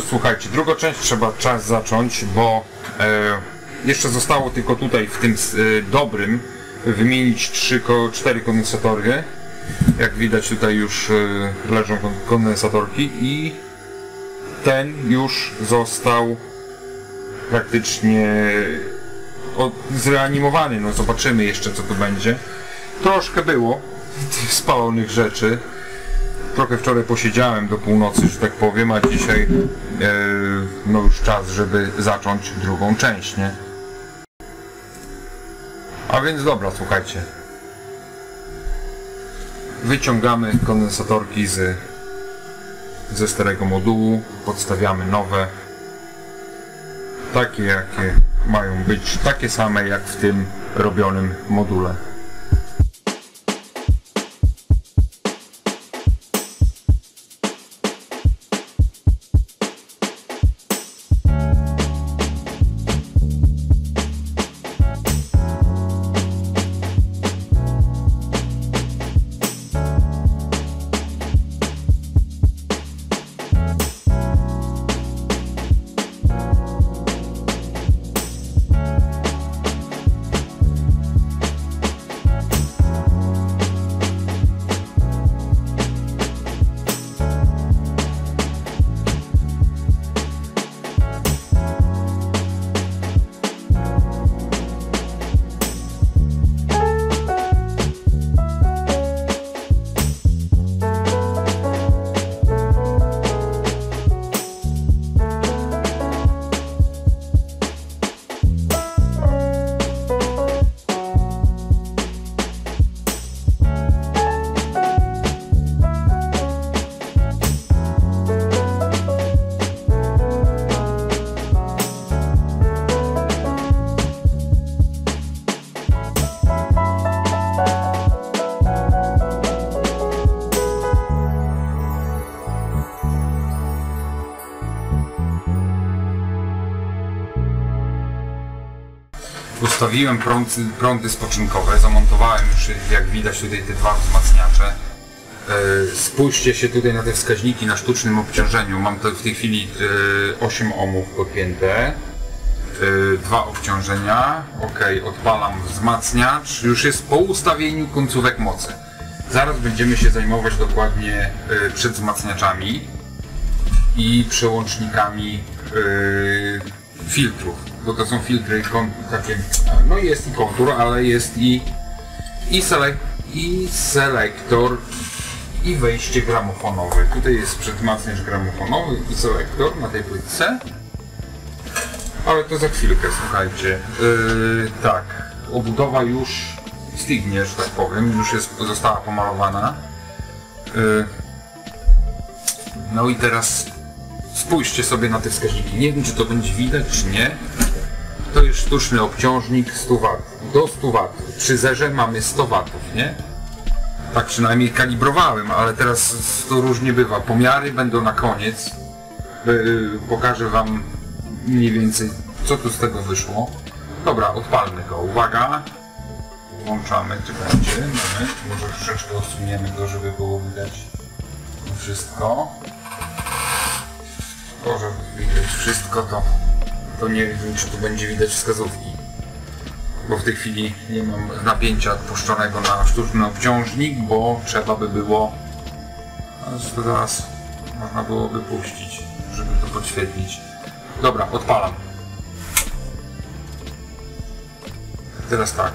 Słuchajcie, drugą część trzeba czas zacząć, bo e, jeszcze zostało tylko tutaj w tym e, dobrym wymienić trzy, ko, cztery kondensatory. Jak widać tutaj już e, leżą kon- kondensatorki i ten już został praktycznie od, zreanimowany. No zobaczymy jeszcze co tu będzie. Troszkę było spalonych rzeczy. Trochę wczoraj posiedziałem do północy, że tak powiem, a dzisiaj e, no już czas, żeby zacząć drugą część, nie? A więc dobra, słuchajcie. Wyciągamy kondensatorki z, ze starego modułu, podstawiamy nowe. Takie, jakie mają być, takie same jak w tym robionym module. Ustawiłem prądy, spoczynkowe, zamontowałem już, jak widać tutaj te dwa wzmacniacze. E, Spójrzcie się tutaj na te wskaźniki na sztucznym obciążeniu. Mam to w tej chwili e, 8 ohmów podpięte. E, Dwa obciążenia. Ok, odpalam wzmacniacz. Już jest po ustawieniu końcówek mocy. Zaraz będziemy się zajmować dokładnie e, przedwzmacniaczami i przełącznikami filtrów, bo to są filtry takie, no jest i kontur, ale jest i i, selek, i selektor i wejście gramofonowe. Tutaj jest przedwzmacniacz gramofonowy i selektor na tej płytce. Ale to za chwilkę, słuchajcie. Yy, tak, obudowa już stygnie, że tak powiem, już jest, została pomalowana. Yy, no i teraz spójrzcie sobie na te wskaźniki. Nie wiem, czy to będzie widać, czy nie. To jest sztuczny obciążnik 100 W. Do 100 W. Przy zerze mamy 100 W, nie? Tak przynajmniej kalibrowałem, ale teraz to różnie bywa. Pomiary będą na koniec. Yy, Pokażę Wam mniej więcej, co tu z tego wyszło. Dobra, odpalmy go. Uwaga. Włączamy, czekajcie. Moment. Może troszeczkę osuniemy go, żeby było widać wszystko. To, żeby widać wszystko, to, to nie wiem, czy tu będzie widać wskazówki. Bo w tej chwili nie mam napięcia odpuszczonego na sztuczny obciążnik, bo trzeba by było... Zaraz można byłoby puścić, żeby to podświetlić. Dobra, odpalam. Teraz tak.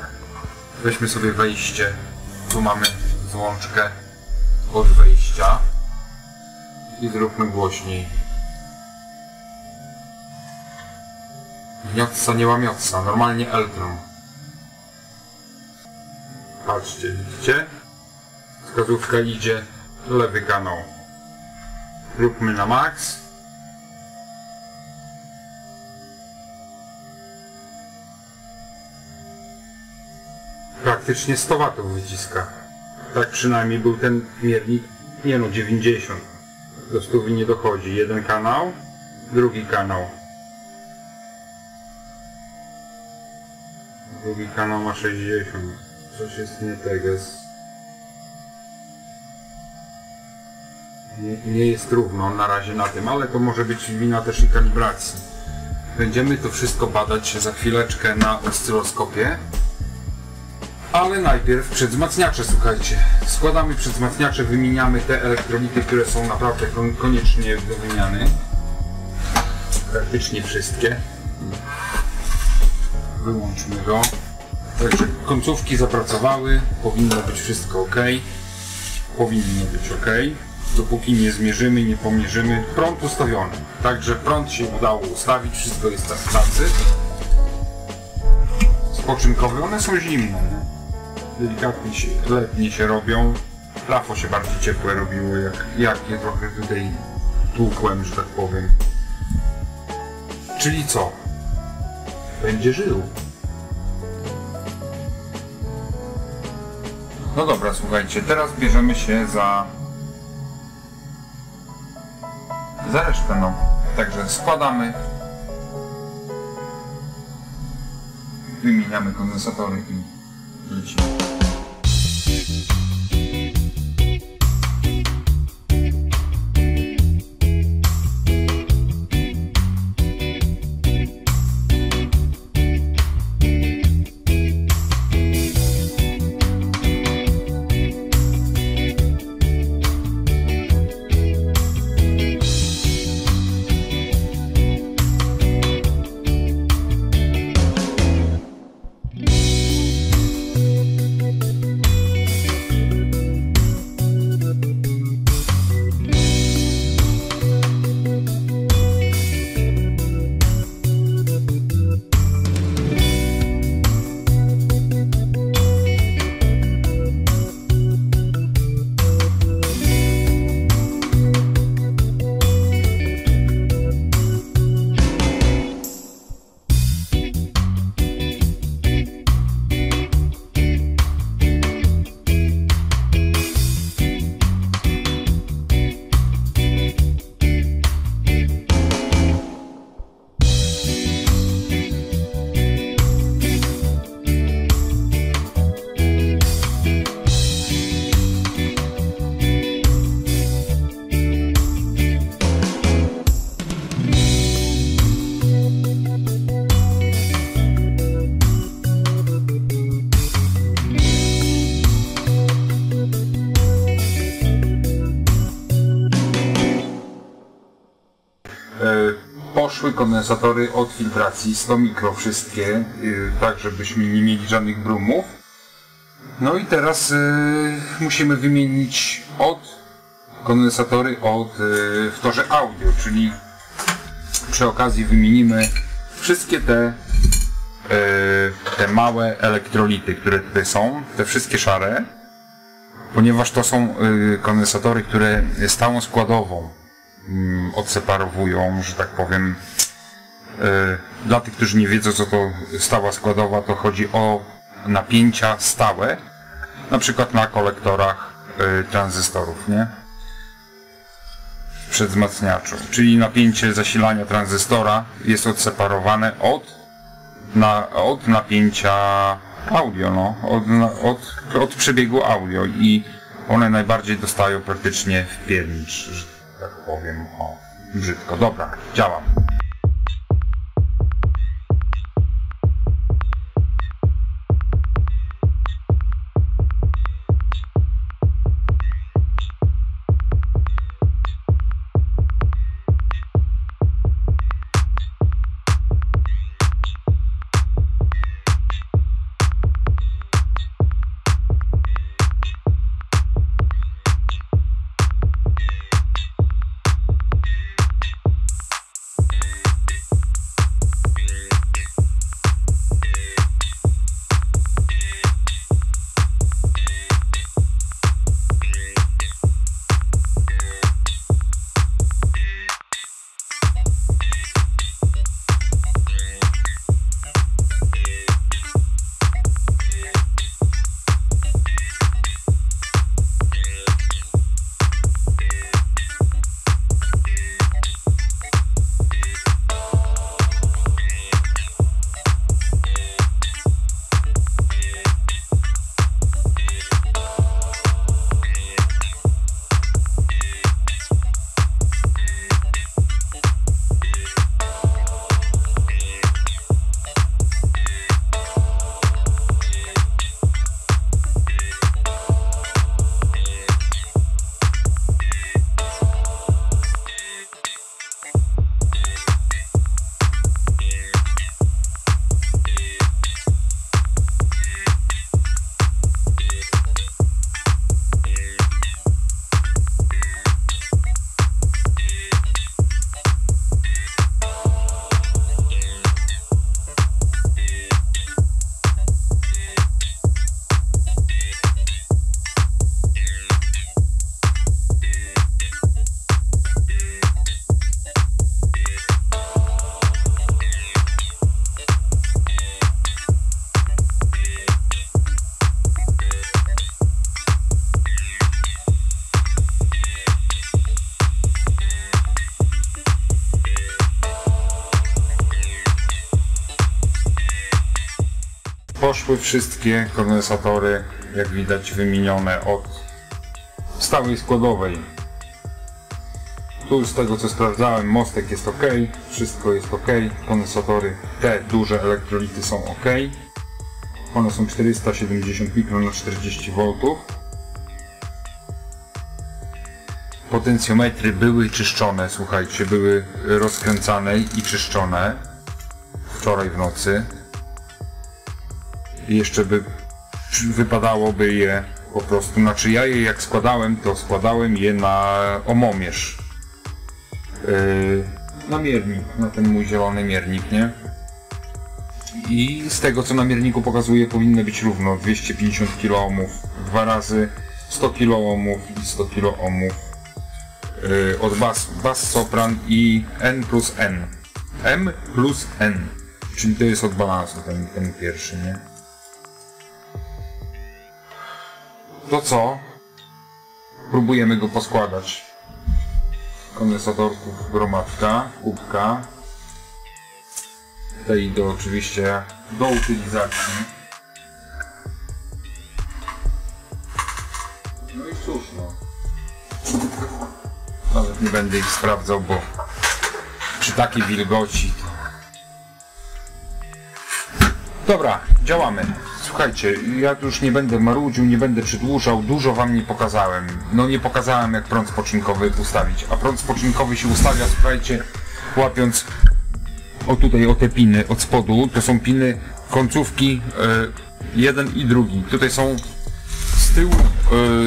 Weźmy sobie wejście. Tu mamy złączkę od wejścia. I zróbmy głośniej. Gniotca nie łamiotca, normalnie Eltron. Patrzcie, widzicie? Wskazówka idzie lewy kanał. Róbmy na max. Praktycznie 100 watów wyciska. Tak przynajmniej był ten miernik. Nie no, 90. Do 100 nie dochodzi. Jeden kanał, drugi kanał. Drugi kanał ma 60. Coś jest nie tego. Jest... Nie, nie jest równo na razie na tym, ale to może być wina też i kalibracji. Będziemy to wszystko badać za chwileczkę na oscyloskopie. Ale najpierw przedwzmacniacze, słuchajcie. Składamy przedwzmacniacze, wymieniamy te elektrolity, które są naprawdę kon- koniecznie do wymiany. Praktycznie wszystkie. Wyłączmy go. Także końcówki zapracowały, powinno być wszystko ok. Powinno być ok. Dopóki nie zmierzymy, nie pomierzymy. Prąd ustawiony. Także prąd się udało ustawić, wszystko jest w pracy. Spoczynkowe, one są zimne. nie? Delikatnie się, letnie się robią. Trafo się bardziej ciepłe robiło, jak, jak je trochę tutaj tłukłem, że tak powiem. Czyli co? Będzie żył. No dobra, słuchajcie, teraz bierzemy się za... za resztę, no. Także składamy. Wymieniamy kondensatory i lecimy. Kondensatory od filtracji 100 mikro wszystkie, e, tak żebyśmy nie mieli żadnych brumów. No i teraz e, musimy wymienić od kondensatory od e, w torze audio, czyli przy okazji wymienimy wszystkie te te małe elektrolity, które tutaj są, te wszystkie szare, ponieważ to są kondensatory, które stałą składową mm, odseparowują, że tak powiem. E, Dla tych, którzy nie wiedzą, co to stała składowa, to chodzi o napięcia stałe, na przykład na kolektorach e, tranzystorów, nie? Przed wzmacniaczu. Czyli napięcie zasilania tranzystora jest odseparowane od, na, od napięcia audio, no, od, od, od przebiegu audio i one najbardziej dostają praktycznie w piernicz, że tak powiem, o, brzydko. Dobra, działam. Poszły wszystkie kondensatory, jak widać, wymienione od stałej składowej. Tu z tego co sprawdzałem, mostek jest ok, wszystko jest ok, kondensatory, te duże elektrolity są ok. One są 470 mikron na 40 V. Potencjometry były czyszczone, słuchajcie, były rozkręcane i czyszczone wczoraj w nocy jeszcze by wypadałoby je po prostu, znaczy ja je jak składałem, to składałem je na omomierz. Yy, na miernik, na ten mój zielony miernik, nie? I z tego co na mierniku pokazuje powinny być równo 250 kOhmów, dwa razy 100 kOhmów i 100 kOhmów yy, od bas, bas sopran i N plus N. M plus N. Czyli to jest od balansu ten, ten pierwszy, nie? To co? Próbujemy go poskładać. Kondensatorków gromadka, kubka. Tej do oczywiście do utylizacji. No i cóż no. Nawet nie będę ich sprawdzał, bo przy takiej wilgoci. Dobra, działamy. Słuchajcie, ja już nie będę marudził, nie będę przedłużał, dużo wam nie pokazałem. No nie pokazałem jak prąd spoczynkowy ustawić, a prąd spoczynkowy się ustawia, słuchajcie, łapiąc o tutaj, o te piny od spodu, to są piny końcówki y, jeden i drugi. Tutaj są z tyłu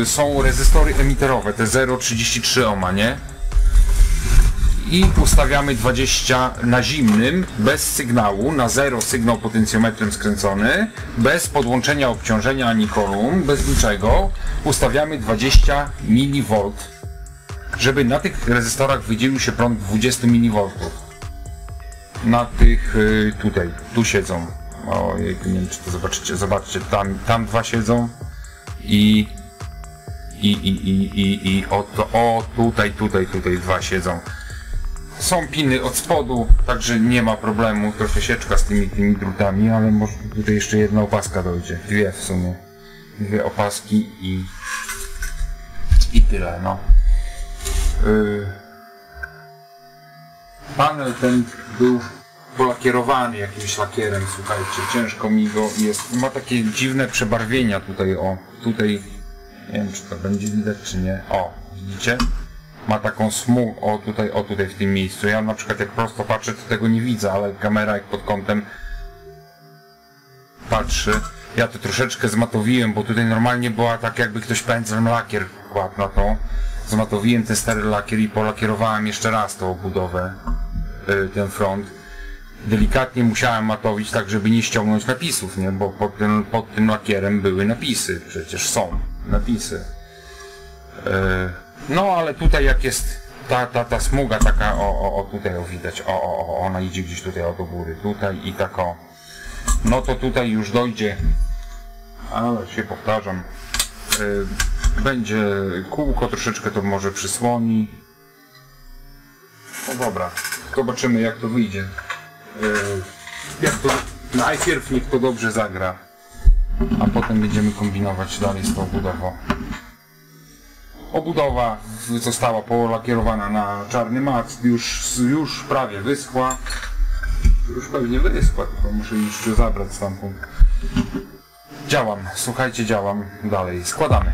y, są rezystory emiterowe, te 0,33 ohma, nie? I ustawiamy 20 na zimnym, bez sygnału, na 0 sygnał potencjometrem skręcony, bez podłączenia obciążenia ani kolumn, bez niczego, ustawiamy 20 mV, żeby na tych rezystorach wydzielił się prąd 20 mV. Na tych y, tutaj, tu siedzą. O, nie wiem czy to zobaczycie, zobaczcie, tam, tam dwa siedzą i i, i, i, i, i o, to, o tutaj, tutaj, tutaj dwa siedzą. Są piny od spodu, także nie ma problemu, trochę sieczka z tymi, tymi drutami, ale może tutaj jeszcze jedna opaska dojdzie. Dwie w sumie. Dwie opaski i... i tyle, no. Yy... Panel ten był polakierowany jakimś lakierem, słuchajcie, ciężko mi go jest. Ma takie dziwne przebarwienia tutaj, o, tutaj, nie wiem czy to będzie widać czy nie, o, widzicie? Ma taką smugę, o tutaj, o tutaj w tym miejscu. Ja na przykład jak prosto patrzę, to tego nie widzę, ale kamera jak pod kątem patrzy. Ja to troszeczkę zmatowiłem, bo tutaj normalnie była tak jakby ktoś pędzlem lakier kładł na to. Zmatowiłem ten stary lakier i polakierowałem jeszcze raz tą budowę, yy, ten front. Delikatnie musiałem matowić tak, żeby nie ściągnąć napisów, nie? Bo pod tym, pod tym lakierem były napisy, przecież są napisy. Yy. No ale tutaj jak jest ta, ta, ta smuga taka, o, o, o tutaj o widać, o, o, o, ona idzie gdzieś tutaj o do góry, tutaj i tak o. No to tutaj już dojdzie, ale się powtarzam, yy, będzie kółko, troszeczkę to może przysłoni. No dobra, zobaczymy jak to wyjdzie. Yy, jak to, najpierw niech to dobrze zagra, a potem będziemy kombinować dalej z tą budową. Obudowa została polakierowana na czarny mat, już, już prawie wyschła. Już pewnie wyschła, tylko muszę jeszcze zabrać stamtąd. Działam, słuchajcie, działam dalej. Składamy.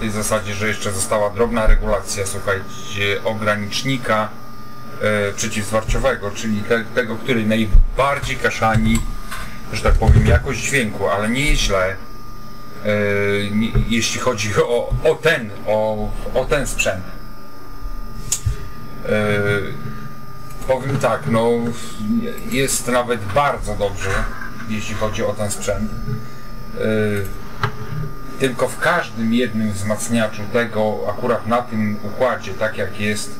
Tej zasadzie, że jeszcze została drobna regulacja, słuchajcie, ogranicznika e, przeciwzwarciowego, czyli te, tego, który najbardziej kaszani, że tak powiem, jakość dźwięku, ale nie jest źle, e, jeśli chodzi o, o ten, o, o ten sprzęt. E, powiem tak, no jest nawet bardzo dobrze, jeśli chodzi o ten sprzęt. E, tylko w każdym jednym wzmacniaczu tego, akurat na tym układzie, tak jak jest,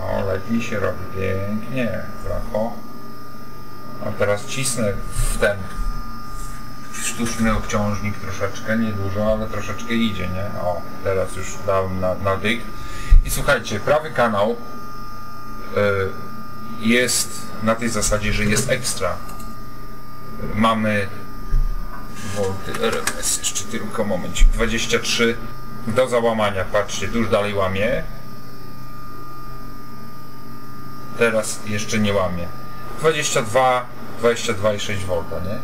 o lepiej się robi, pięknie, brawo. A teraz cisnę w ten sztuczny obciążnik troszeczkę, niedużo, ale troszeczkę idzie, nie? O, teraz już dałem na, na dyk. I słuchajcie, prawy kanał y, jest na tej zasadzie, że jest ekstra. Mamy volty RMS, jeszcze tylko momencik, 23 do załamania, patrzcie, tuż dalej łamie. Teraz jeszcze nie łamie. 22, 22,6 V, nie?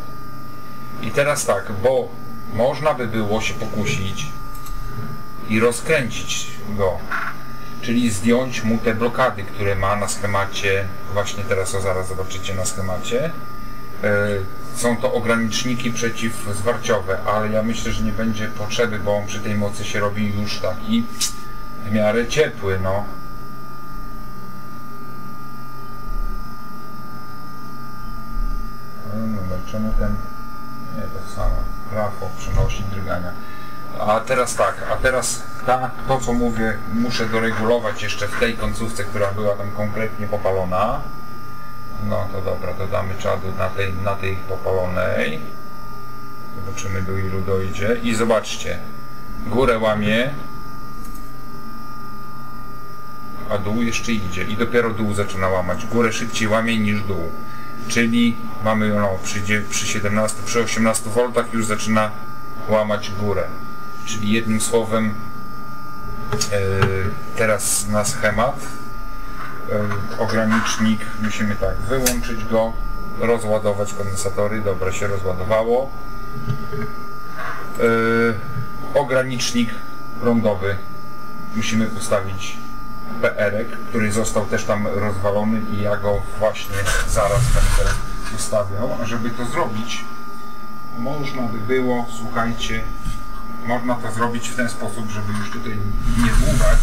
I teraz tak, bo można by było się pokusić i rozkręcić go, czyli zdjąć mu te blokady, które ma na schemacie, właśnie teraz o zaraz zobaczycie na schemacie. Yy, są to ograniczniki przeciwzwarciowe, ale ja myślę, że nie będzie potrzeby, bo on przy tej mocy się robi już taki w miarę ciepły, no. Numer, czemu ten... Nie, to samo. Prawo przenosi drgania. A teraz tak, a teraz ta, to co mówię, muszę doregulować jeszcze w tej końcówce, która była tam konkretnie popalona. No to dobra, to damy czadu na tej, na tej popalonej. Zobaczymy do ilu dojdzie. I zobaczcie, górę łamie, a dół jeszcze idzie. I dopiero dół zaczyna łamać. Górę szybciej łamie niż dół. Czyli mamy, no, przy, przy 17, przy 18 V już zaczyna łamać górę. Czyli jednym słowem yy, teraz na schemat ogranicznik, musimy tak wyłączyć go, rozładować kondensatory, dobra się rozładowało. E, ogranicznik prądowy musimy ustawić PR, który został też tam rozwalony i ja go właśnie zaraz będę ustawiał. A żeby to zrobić, można by było, słuchajcie, można to zrobić w ten sposób, żeby już tutaj nie dłubać,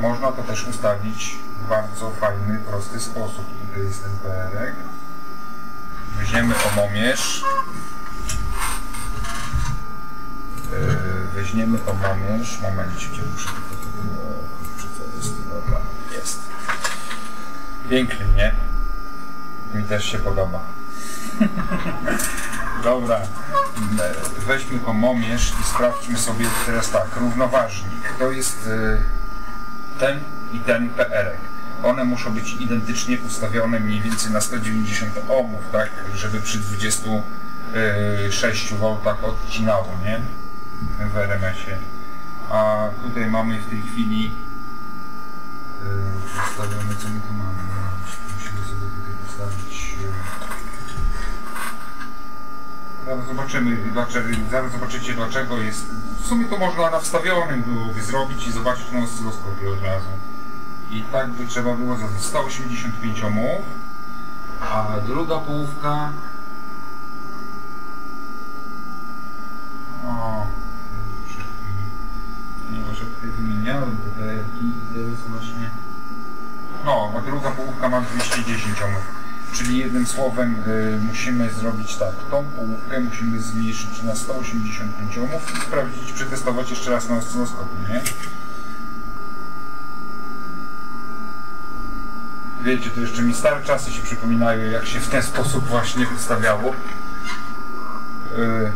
można to też ustawić w bardzo fajny, prosty sposób. Tutaj jest ten PR. Weźmiemy omomierz. Yy, weźmiemy omomierz. Momencik, gdzie muszę co jest? Dobra, jest. Piękny, nie? Mi też się podoba. Dobra, weźmy omomierz i sprawdźmy sobie teraz tak, równoważnik. To jest yy, ten i ten PR. -ek. One muszą być identycznie ustawione mniej więcej na 190 ohmów, tak, żeby przy 26 V odcinało, nie? W RMS-ie. A tutaj mamy w tej chwili yy, ustawione, co my tu mamy. No, musimy sobie tutaj postawić yy, Zaraz zobaczymy, dlaczego, zaraz zobaczycie dlaczego jest. W sumie to można na wstawionym byłoby zrobić i zobaczyć na oscyloskopie od razu. I tak by trzeba było zrobić 185 ohmów, a druga połówka... O, ponieważ ja tutaj wymieniałem te i teraz właśnie... No, a druga połówka ma 210 ohmów. Czyli jednym słowem y, musimy zrobić tak, tą połówkę musimy zmniejszyć na 185 ohmów i sprawdzić, przetestować jeszcze raz na oscyloskopie, nie? Wiecie, to jeszcze mi stare czasy się przypominają, jak się w ten sposób właśnie ustawiało. Yy,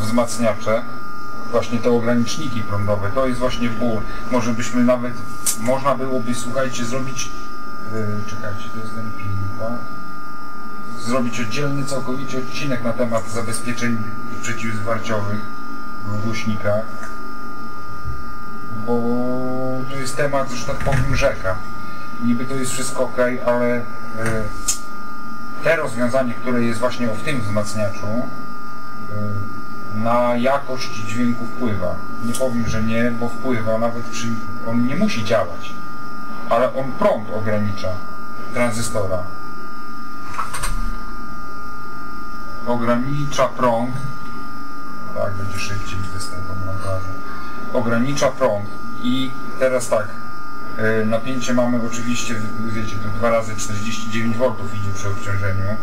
wzmacniacze. Właśnie te ograniczniki prądowe, to jest właśnie ból. Może byśmy nawet, można byłoby, słuchajcie, zrobić Yy, czekajcie, to jest ten film, tak? Zrobić oddzielny całkowicie odcinek na temat zabezpieczeń przeciwzwarciowych w głośnikach, bo to jest temat, że tak powiem, rzeka. Niby to jest wszystko ok, ale yy, te rozwiązanie, które jest właśnie w tym wzmacniaczu, yy, na jakość dźwięku wpływa. Nie powiem, że nie, bo wpływa, nawet przy... on nie musi działać, ale on prąd ogranicza tranzystora. Ogranicza prąd, tak będzie szybciej występem montażu. Ogranicza prąd i teraz tak, e, napięcie mamy oczywiście, wiecie, tu 2 razy 49 V idzie przy obciążeniu.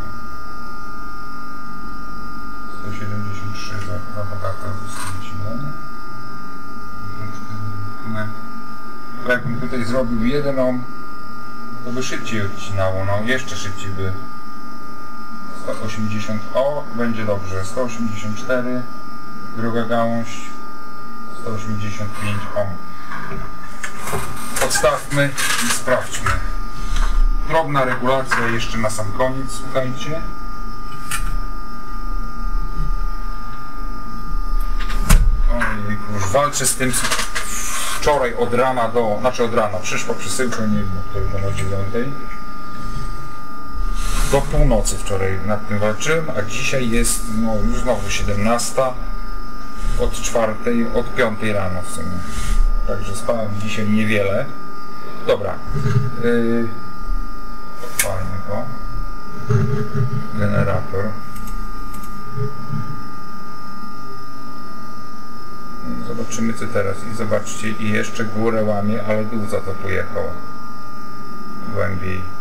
173 za, za bogato. Bo jakbym tutaj zrobił jeden ohm, to by szybciej odcinało, no jeszcze szybciej by. 180, o, będzie dobrze, 184, druga gałąź, 185 ohm. Odstawmy i sprawdźmy. Drobna regulacja jeszcze na sam koniec, słuchajcie. Już walczę z tym wczoraj od rana do, znaczy od rana, przyszła przesyłka, nie wiem, o której tam o dziewiątej. Do północy wczoraj nad tym walczyłem, a dzisiaj jest no, już znowu 17, od czwartej, od piątej rano w sumie. Także spałem dzisiaj niewiele. Dobra. Yy, odpalmy go. Generator. Zobaczymy co teraz i zobaczcie i jeszcze górę łamie, ale dół za to pojechał. Głębiej.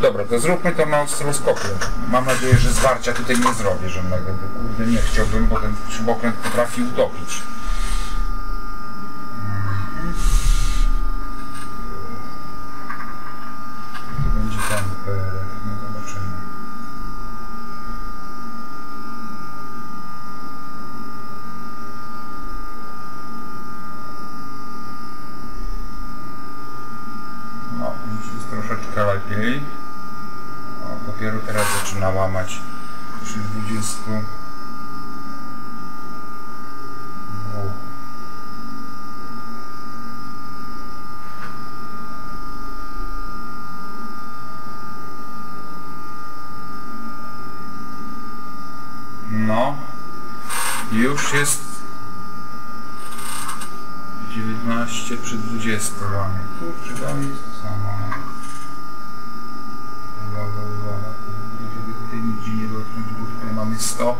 Dobra, to zróbmy to na oscyloskopie. Mam nadzieję, że zwarcia tutaj nie zrobię żadnego, bo kurde nie chciałbym, bo ten śrubokręt potrafi utopić. Mhm. To będzie ten PRF, no zobaczymy. No, już jest troszeczkę lepiej. O, dopiero teraz zaczyna łamać przy 20. O. No, już jest 19 przy 20 łamie. Kurczę, dalej jest to samo. Uwaga, uwaga. Żeby tutaj nigdzie nie dotknąć, 100.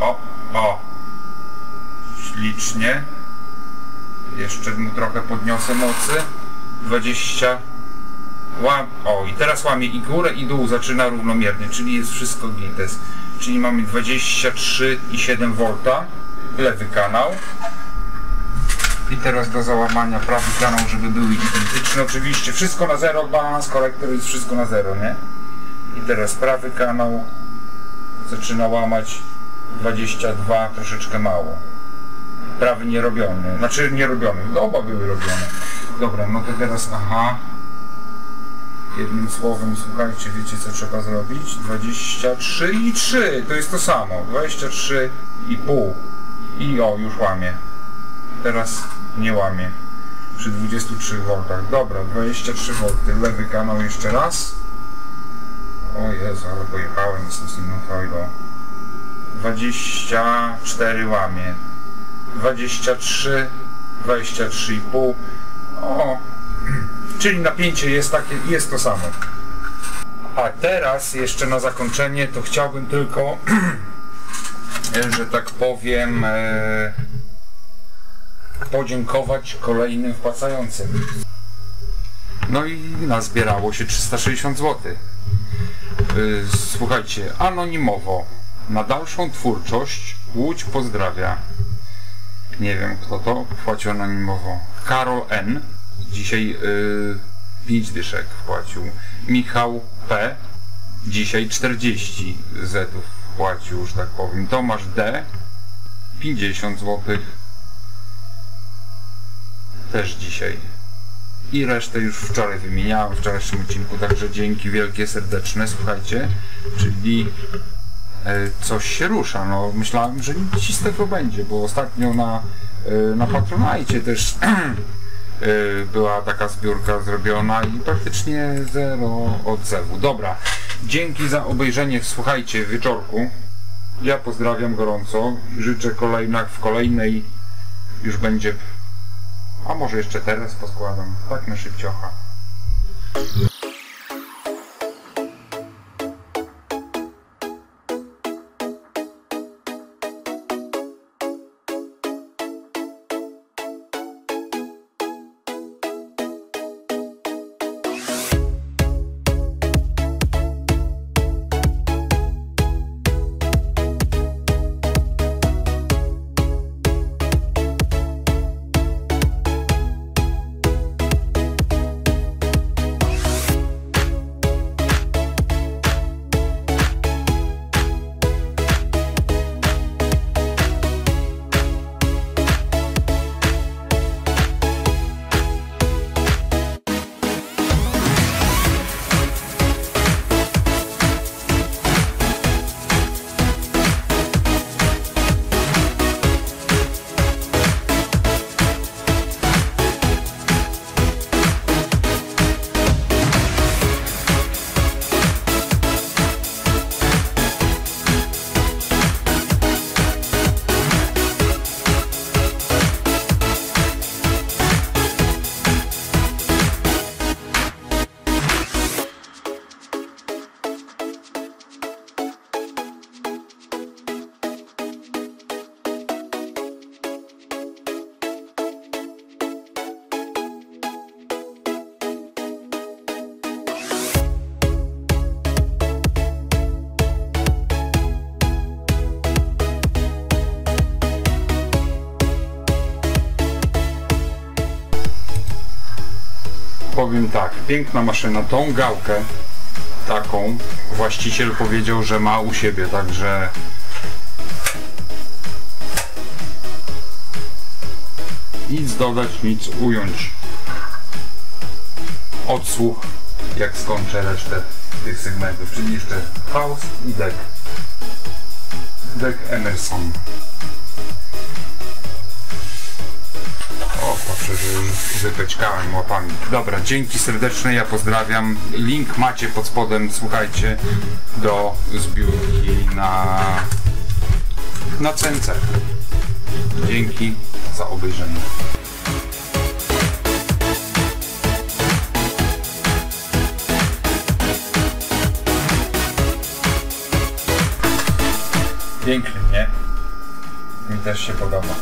O, o. Ślicznie. Jeszcze mu trochę podniosę mocy. 20. Łam. O, i teraz łamie i górę i dół zaczyna równomiernie, czyli jest wszystko gites. Czyli mamy 23,7 V. Lewy kanał. I teraz do załamania prawy kanał, żeby były identyczne. Oczywiście wszystko na zero, balans, korektor jest wszystko na zero, nie? I teraz prawy kanał zaczyna łamać 22, troszeczkę mało. Prawy nierobiony, znaczy nierobiony, no oba były robione. Dobra, no to teraz, aha. Jednym słowem, słuchajcie, wiecie co trzeba zrobić? 23 i 3, to jest to samo. 23 i pół. I o, już łamie. Teraz nie łamie. Przy 23 V. Dobra, 23 V. Lewy kanał jeszcze raz. O Jezu, ale pojechałem z tym sinusoidą. 24 łamie. 23, 23,5. O, czyli napięcie jest takie, jest to samo. A teraz jeszcze na zakończenie to chciałbym tylko, że tak powiem, e, podziękować kolejnym wpłacającym. No i nazbierało się 360 zł. Yy, Słuchajcie, anonimowo. Na dalszą twórczość Łódź pozdrawia. Nie wiem kto to, wpłacił anonimowo. Karol N. Dzisiaj yy, 5 dyszek wpłacił. Michał P. Dzisiaj 40 zetów wpłacił, że tak powiem. Tomasz D. 50 złotych też dzisiaj. I resztę już wczoraj wymieniałem w wczorajszym odcinku, także dzięki wielkie, serdeczne, słuchajcie, czyli e, coś się rusza, no myślałem, że nic z tego będzie, bo ostatnio na, e, na Patronite też e, była taka zbiórka zrobiona i praktycznie zero odzewu. Dobra, dzięki za obejrzenie, słuchajcie, wieczorku. Ja pozdrawiam gorąco. Życzę kolejna, w kolejnej już będzie. A może jeszcze teraz poskładam. Tak na szybciocha. Powiem tak, piękna maszyna. Tą gałkę taką właściciel powiedział, że ma u siebie, także nic dodać, nic ująć. Odsłuch, jak skończę resztę tych segmentów, czyli jeszcze Faust i Deck. Deck Emerson. Patrzę, że już wypeczkałem łapami. Dobra, dzięki serdeczne, ja pozdrawiam. Link macie pod spodem, słuchajcie, do zbiórki na, na cence. Dzięki za obejrzenie. Pięknie, nie? Mi też się podoba.